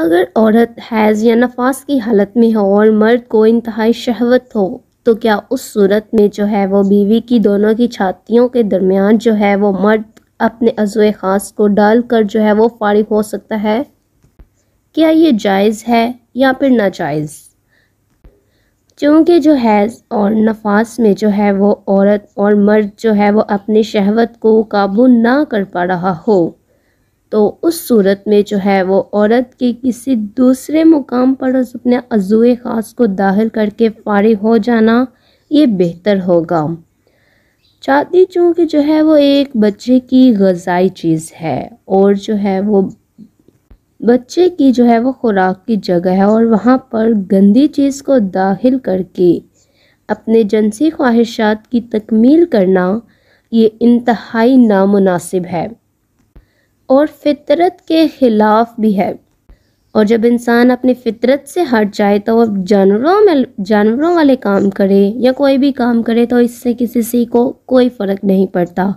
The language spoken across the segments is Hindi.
अगर औरत हैज़ या नफास की हालत में हो और मर्द को इंतहाई शहवत हो तो क्या उस सूरत में जो है वो बीवी की दोनों की छातियों के दरमियान जो है वो मर्द अपने अजो ख़ास को डाल कर जो है वो फारिग हो सकता है? क्या ये जायज़ है या फिर नाजायज़? चूँकि जो हैज़ और नफास में जो है वो औरत और मर्द जो है वो अपनी शहवत को काबू ना कर पा रहा हो तो उस सूरत में जो है वो औरत के किसी दूसरे मुकाम पर उस अपने अजू ख़ास को दाखिल करके फारिग हो जाना ये बेहतर होगा। चाहती चूँकि जो है वो एक बच्चे की गज़ाई चीज़ है और जो है वो बच्चे की जो है वो खुराक की जगह है और वहाँ पर गंदी चीज़ को दाखिल करके अपने जन्सी ख्वाहिशात की तकमील करना ये इंतहाई नामुनासिब है। और फितरत के ख़िलाफ़ भी है। और जब इंसान अपनी फितरत से हट जाए तो वह जानवरों में, जानवरों वाले काम करे या कोई भी काम करे तो इससे किसी सी को, कोई फ़र्क नहीं पड़ता।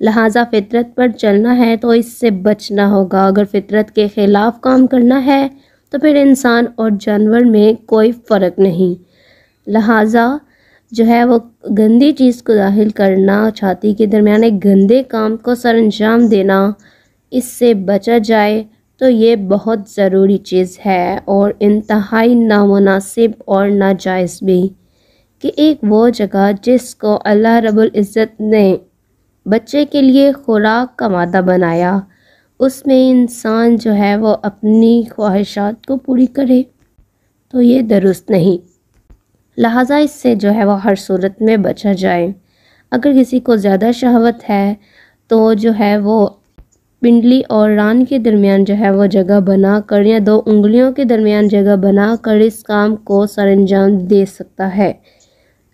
लिहाजा फितरत पर चलना है तो इससे बचना होगा। अगर फितरत के ख़िलाफ़ काम करना है तो फिर इंसान और जानवर में कोई फ़र्क नहीं। लिहाजा जो है, वो गंदी चीज़ को दाखिल करना, छाती के दरमियान एक गंदे काम को सर अंजाम देना इससे बचा जाए तो ये बहुत ज़रूरी चीज़ है और इंतहाई नामनासिब और नाजायज़ भी। कि एक वो जगह जिसको अल्लाह रब्बुल इज़्ज़त ने बच्चे के लिए खुराक का मादा बनाया, उसमें इंसान जो है वो अपनी ख्वाहिशात को पूरी करे तो ये दुरुस्त नहीं। लिहाजा इससे जो है वो हर सूरत में बचा जाए। अगर किसी को ज़्यादा शहवत है तो जो है वो पिंडली और रान के दरमियान जो है वो जगह बना कर या दो उंगलियों के दरमियान जगह बना कर इस काम को सर अंजाम दे सकता है।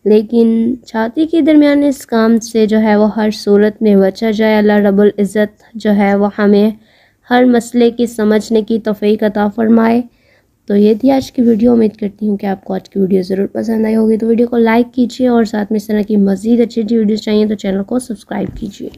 लेकिन छाती के दरमियान इस काम से जो है वो हर सूरत में बचा जाए, अल्लाह रब्बुल इज़्ज़त जो है वो हमें हर मसले की समझने की तोफ़ी अता फ़रमाए। तो ये थी आज की वीडियो। उम्मीद करती हूँ कि आपको आज की वीडियो ज़रूर पसंद आई होगी। तो वीडियो को लाइक कीजिए और साथ में इस तरह की मज़ीद अच्छी अच्छी वीडियोज़ चाहिए तो चैनल को सब्सक्राइब कीजिए।